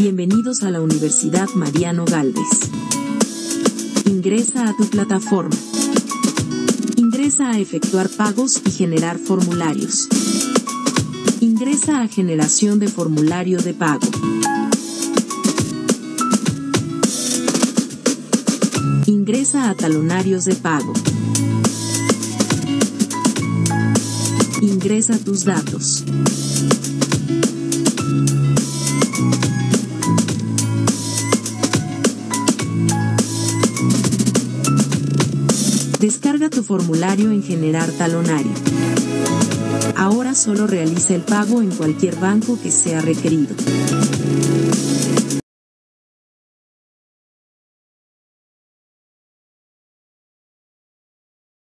Bienvenidos a la Universidad Mariano Galvez. Ingresa a tu plataforma. Ingresa a efectuar pagos y generar formularios. Ingresa a generación de formulario de pago. Ingresa a talonarios de pago. Ingresa tus datos. Descarga tu formulario en Generar Talonario. Ahora solo realiza el pago en cualquier banco que sea requerido.